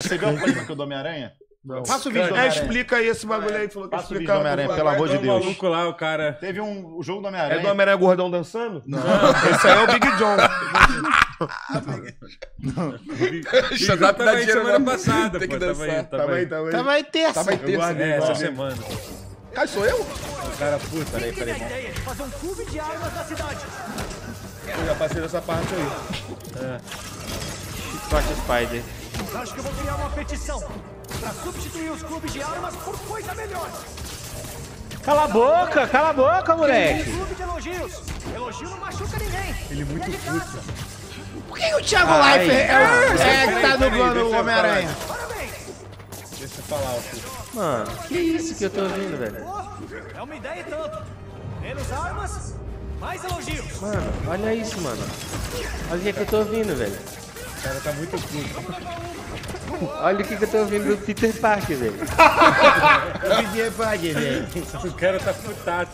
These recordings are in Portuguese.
Você viu a polêmica do Homem-Aranha? Passa o vídeo do É, Homem-Aranha. explica aí esse bagulho aí. Falou que Passa o vídeo do. Homem-Aranha, pô. pelo amor de É o Deus. maluco lá, o cara. Teve um, o jogo do É Homem-Aranha. do Homem-Aranha Gordão dançando? Não. Esse aí é o Big John. Stand-up dá Tava aí semana passada, Tem pô. que Tava aí, tava Tava aí, aí. tava aí. Tava aí terça. Tava em terça. guardei, É, essa guardei. semana. Cara, sou eu? O cara, puta, peraí, peraí. vamos- ideia de fazer um clube de armas na cidade. Eu já passei dessa parte aí. Toque Spider. Acho que eu vou criar uma petição pra substituir os clubes de armas por coisa melhor. Cala a boca, cala a boca, Um moleque. clube de elogios. Elogio não machuca ninguém. Ele muito puto. Por que o Thiago Leifert é, é, que tá dublando o Homem-Aranha? Parabéns. Deixa eu falar, ó. Mano, que isso que eu tô ouvindo, velho? É uma ideia e tanto. Menos armas, mais elogios. Mano, olha isso, mano. Olha o que, que eu tô ouvindo, velho. O cara tá muito puto. Olha o que, que eu tô ouvindo do Peter Parker, velho. Peter Parker, velho. O cara tá putaço.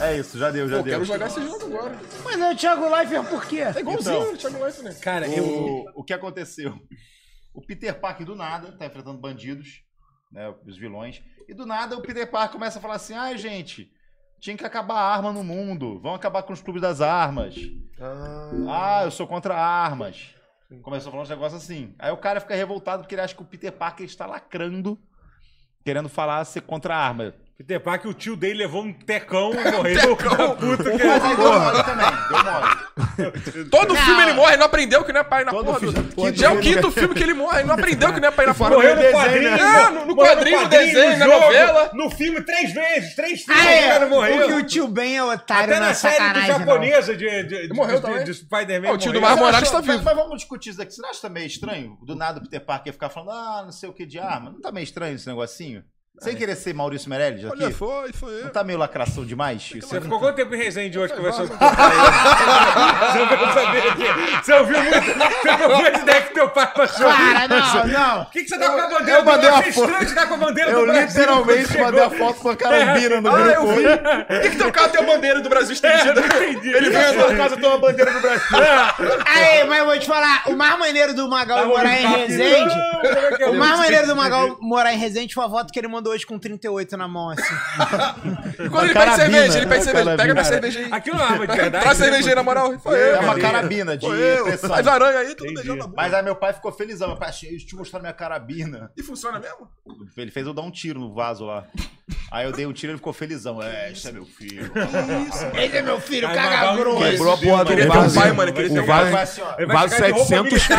É isso, já deu, já Pô, deu. quero jogar esse jogo agora. Mas é o Thiago Leifert por quê? É igualzinho, Então. o Thiago Life, né? Cara, eu. O, o que aconteceu? O Peter Parker do nada tá enfrentando bandidos, né, os vilões, e do nada o Peter Parker começa a falar assim: "Ai, gente, tinha que acabar a arma no mundo. Vão acabar com os clubes das armas. Ah, eu sou contra armas." Começou a falar uns negócios assim. Aí o cara fica revoltado porque ele acha que o Peter Parker está lacrando, querendo falar ser contra a arma. Peter Parker, o tio dele levou um tecão e morreu. da puta que Mas aí deu mole também, deu mole. Todo filme ele morre, não aprendeu que não é pai na Todo porra. filme- do- Já é o filme, quinto filme que ele morre, não aprendeu que não é pai na porra. Morreu no desenho, quadrinho. né? É, no- no morreu quadrinho, no desenho, na jogo, novela. No filme, três vezes. Três filmes Ah, o é. cara morreu. Porque o tio Ben é otário Até na na série do sacanagem, não. japonesa de, de, de, Morreu de, também? de Spider-Man. É, o tio do morreu. Mar Morales tá vivo. Mas vamos discutir isso daqui. Você não acha meio estranho? Do nada o Peter Parker ficar falando, ah, não sei o que de arma. Não tá meio estranho esse negocinho? Sem querer ser Maurício Meirelles aqui? Olha, foi, foi Não eu. tá meio lacração demais? Você ficou quanto tempo em Resende hoje conversando com teu pai? Você ouviu? Você ouviu muito? Você não viu a ideia que teu pai passou? Cara, não, não. Por que, que você tá com a bandeira eu mandei do uma Brasil? foto. estranho de tá com a bandeira Eu do Brasil. literalmente Chegou. mandei a foto com a carambina no Ah, grupo. eu vi. Por que, que teu carro tem a bandeira do Brasil É, estendida? não entendi. Ele veio na casa tem uma bandeira do Brasil. Aí, mas eu vou te falar, o mais maneiro do Magal Tava morar em. Resende. É é? O mais maneiro do. Magal morar em Resende foi a foto que ele mandou hoje com 38 na mão, assim. Quando ele pede cerveja, ele pede uma cerveja. Pega minha cerveja aí. Aquilo não é arma de verdade. Traz cerveja aí, na moral. Foi eu. É uma cara. carabina de Foi eu. pressão. Faz aranha aí, tudo beijando na boca. Mas aí meu pai ficou felizão. Meu pai, eu te mostrar minha carabina. E funciona mesmo? Ele fez eu dar um tiro no vaso lá. Aí eu dei um tiro e ele ficou felizão. É, esse é meu filho. Esse é meu filho, caga grosso. Quebrou a porra do Queria ter um vaso. pai, mano. Queria ter O um vaso- pai. Vai assim, ó. Ele vai Vaso 700 conto.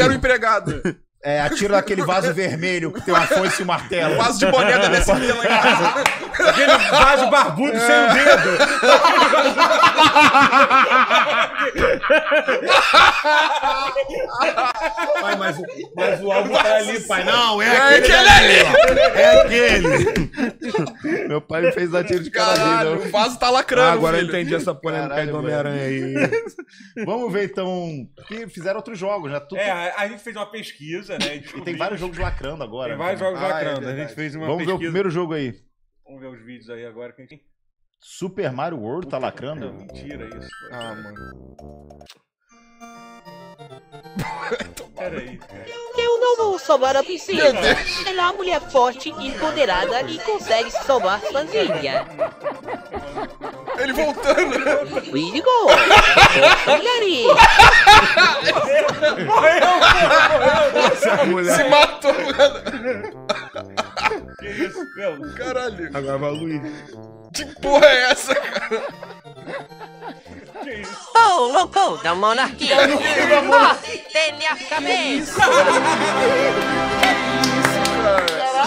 era o empregado. É, atiro naquele vaso vermelho que tem uma foice e um martelo. Vaso de boné da em casa. Aquele vaso barbudo sem o dedo. Pai, mas, mas o álbum tá ali, pai. Não, é É aquele ali. É aquele. Meu pai me fez dar tiro de Caralho, carabina. o vaso tá lacrando, Ah, agora eu filho. entendi essa polêmica aí Caralho, do Homem-Aranha aí. Vamos ver então. Porque fizeram outros jogos, né? Tudo- É, a, a gente fez uma pesquisa, né? E tem vários jogos lacrando agora. Tem né? vários jogos Ah, é lacrando. a verdade. gente fez uma Vamos ver pesquisa. o primeiro jogo aí. Vamos ver os vídeos aí agora. Que a gente... Super Mario World tá É lacrando? mentira isso. Ah, mano. Pera aí, cara. Eu não vou salvar a princesa. Ela é uma mulher forte, empoderada e consegue se salvar sozinha. Ele voltando. Perigo! Mulheres! Essa mulher. Se matou, mano. Meu? Caralho. Agora vai o Luiz. Que porra é essa, cara? Que isso? Oh, louco da monarquia! Corte na cabeça!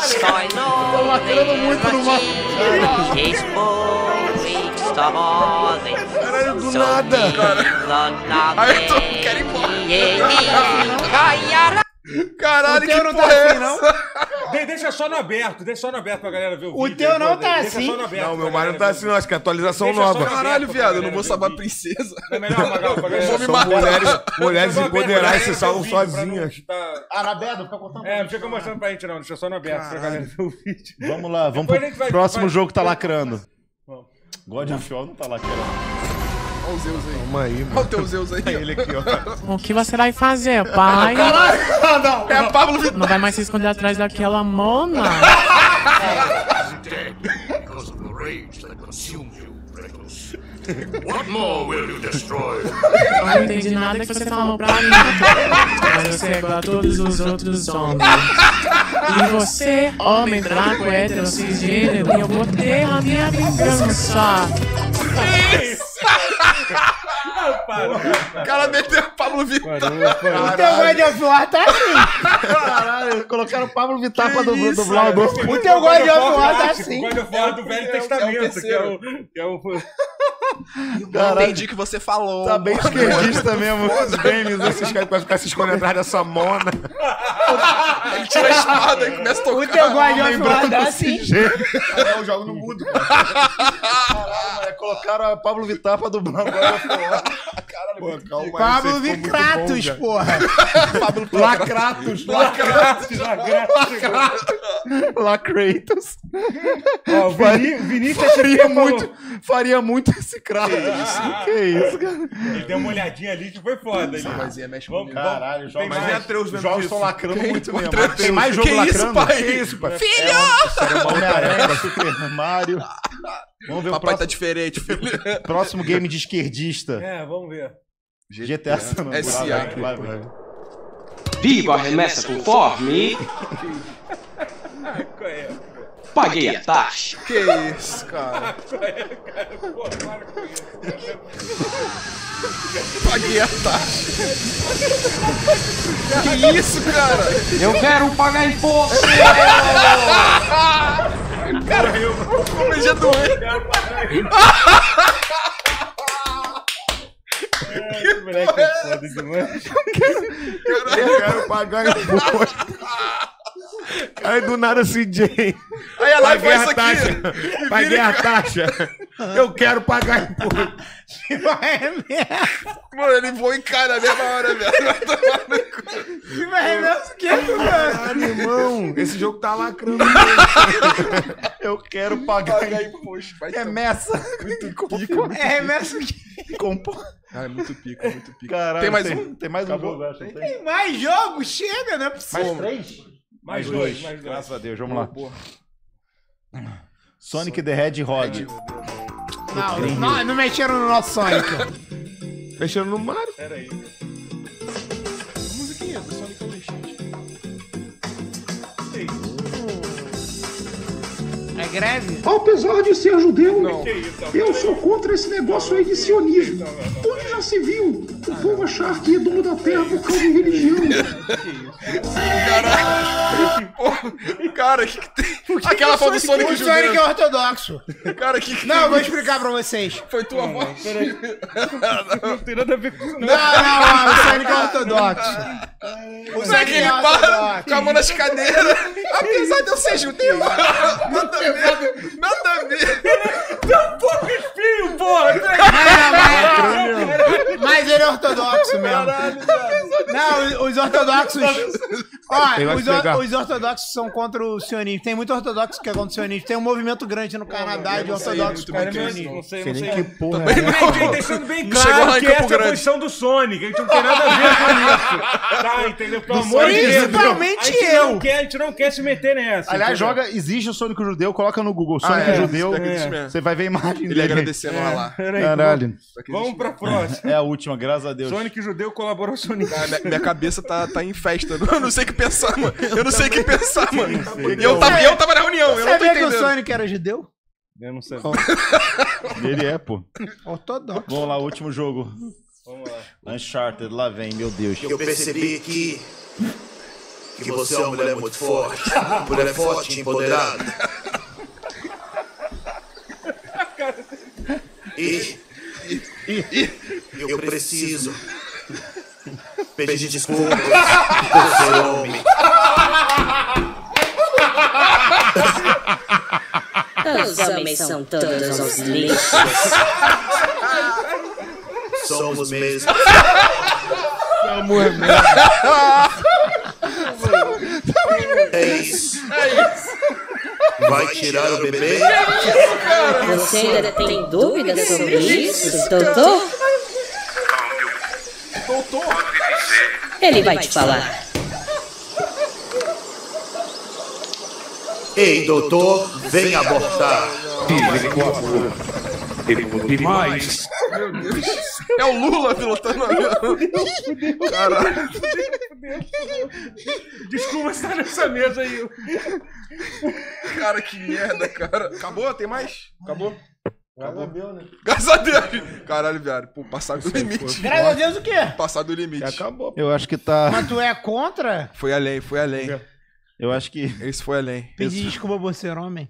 Sai no lacrando muito no mato. Caralho, do nada. Aí eu tô- quero ir embora. Caralho, que teu não tá é assim, não? De- deixa só no aberto, deixa só no aberto pra galera ver o, O vídeo. teu aí, não pô, tá deixa assim. Só no aberto Não, meu Mario não tá assim, não. Acho que é atualização Deixa nova. na- Caralho, viado, eu não vou salvar o princesa. É melhor, Magal, pra galera Vou me ver. matar. mulheres, mulheres empoderadas se salvam o sozinhas. tá- Ah, na Bedo, fica contando. É, não fica mostrando pra gente não, deixa só no aberto pra galera ver o vídeo. Vamos lá, vamos pro próximo jogo que tá lacrando. God of War não tá lacrando. Olha o Zeus aí. Calma aí, Olha mano. o teu Zeus aí. Ele aqui, ó. O que você vai fazer, pai? É a Pablo Vittar. Não vai mais se esconder atrás daquela mona? What more will you destroy? Eu não entendi nada que você falou pra mim. Mas você é igual a todos os outros homens. E você, homem branco, hétero, cisgênero, eu vou ter a minha vingança. O cara meteu a Pablo Vittar. O teu God of War tá assim. Caralho, colocaram o Pablo Vittar pra dublar dublar o novo. O teu God of War tá assim. O God of War do Velho Testamento, que é o... Que é o... Não entendi o que você falou. Tá bem esquerdista mesmo. Os games, esses caras que vai ficar se escondendo atrás dessa mona. Ele tira a espada e começa a tocar. O teu God of War tá assim. Eu jogo no mudo. Caralho, colocaram a Pablo Vittar pra dublar calma aí. Pablo você ficou muito Vicratos, porra. Lacratos. Lacratos. Lacratos. Ó, o Vini- Vinícius Faria muito, faria muito esse Kratos. Que isso, cara. Ele deu uma olhadinha ali que foi foda. Mas ia mexe Vamos, comigo. Caralho, Tem jogos, mais. Atreus vendo jogos estão lacrando Que- muito mesmo. Atreus, Tem mais jogo que lacrando? isso, pai? Que isso, pai? Filho! Homem-Aranha, Super Mario. Vamos ver o Papai tá próximo, diferente, filho. próximo game de esquerdista. É, vamos ver. GTA San Andreas. SA. Lá vem, lá vem. Viva a remessa conforme. Qual é? Paguei a taxa. Que isso, cara. Paguei a taxa. Que isso, cara? Eu quero pagar imposto. Como já doeu. Esse moleque é foda demais. Eu quero pagar imposto. Aí do nada CJ. Aí a live Paguei foi isso a taxa. aqui. Paguei a taxa. Eu quero pagar imposto. Mano, ele voa em cara na mesma hora, velho. Cu. Que vai mesmo que mano. Caralho, irmão. Esse jogo tá lacrando. Eu quero pagar. Pagar imposto. Vai. Remessa. Muito pica. É mesmo que. Compor. Ah, é muito pica, muito pica. Caralho, Tem mais um? Tem mais um Acabou, jogo. acho que tem. Tem mais jogo? Chega, não é possível. três? Mais dois, mais dois. Graças a Deus, vamos lá. Porra. Sonic the Hedgehog. Não, não, não mexeram no nosso Sonic. Fechando no Mario. Pera aí. A musiquinha do Sonic Unleashed. É greve? Apesar de ser judeu, Não. Eu sou contra esse negócio aí de sionismo. Onde já se viu o povo achar que é dono da terra por causa de religião? Porra, Cara, que que tem? Aquela foto do Sonic O Sonic é ortodoxo. Cara, que que Não, eu vou explicar pra vocês. Foi tua voz. Não tem nada a ver com isso, não. Não, não, não, o Sonic é ortodoxo. O Não é que ele para com a mão nas cadeiras. Apesar de eu ser judeu. Nada a ver. Nada a ver. Pouco espinho, porra! Mas ele é ortodoxo mesmo. Não, os ortodoxos. Ó, os, or- os ortodoxos são contra o sionismo. Tem muito ortodoxo que é contra o sionismo. Tem um movimento grande no Canadá de ortodoxos contra bem o é sionismo. Não sei, Sei não nem sei. que porra Também é. Gente, deixando bem Não chegou lá claro que essa é a posição do Sonic. A gente não tem nada a ver com isso. Tá, entendeu? Pelo amor de Deus. Principalmente eu. Não quer, a gente não quer se meter nessa. Aliás, entendeu? joga, existe o Sonic judeu, coloca no Google Sonic é, judeu. existe mesmo. Você vai ver a imagem Ele dele. agradecendo lá lá. Caralho. Vamos pra próxima. É a última, graças a Deus. Sonic judeu colaborou com Sonic. Cara, minha, minha cabeça tá, tá em festa. Eu não sei o que pensar, mano. Eu não sei o que pensar, mano. Eu tava, eu tava na reunião, eu não tô que o. Sonic era judeu? Eu não sei. Ele é, pô. Ortodoxo. Vamos lá, último jogo. Vamos lá. Uncharted, lá vem, meu Deus. Eu percebi que. Que você é uma mulher muito forte. Mulher forte e empoderada. E. eu preciso. pedir desculpas por ser homem. Os homens são todos uns lixos. Somos mesmo. É isso. vai tirar o bebê? Você ainda tem dúvidas sobre isso, doutor? Doutor! Ele vai te falar. Ei, doutor, vem abortar. Ele demais. Meu Deus. É o Lula pilotando avião. Caralho. Desculpa estar nessa mesa aí. Cara, que merda, cara. Acabou? Tem mais? Acabou? Acabou. né? Graças a Deus. Caralho, viado. Pô, passar do limite. Graças a Deus o quê? Passar do limite. Acabou. Eu acho que tá. Mas tu é contra? Foi além, foi além. Eu acho que. Esse foi além. Pedir desculpa por ser homem.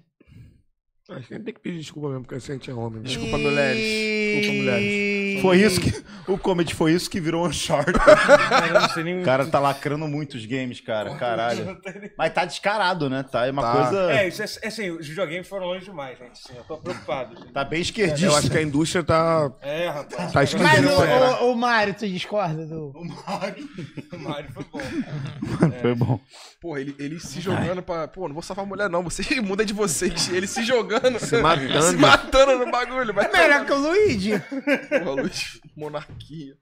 Acho que a gente tem que pedir desculpa mesmo, porque a gente é homem. né? Desculpa, mulheres. Desculpa, mulheres. Foi isso que. O Comedy foi isso que virou um short. O cara tá lacrando muito os games, cara. Caralho. Mas tá descarado, né? Tá é uma Tá. coisa. É, isso é, é assim, os videogames foram longe demais, gente. Assim, eu tô preocupado. gente. Tá bem esquerdista. Eu acho que a indústria tá. É, rapaz. Tá Mas esquecendo o, o, o Mário, tu discorda do. O Mário foi bom. Foi bom. Porra, ele, ele se jogando pra. Pô, não vou salvar a mulher, não. Você muda de vocês. Ele se jogando. Se matando. se matando no bagulho. Vai Melhor que o Luigi. Porra, Luiz. Monarquia.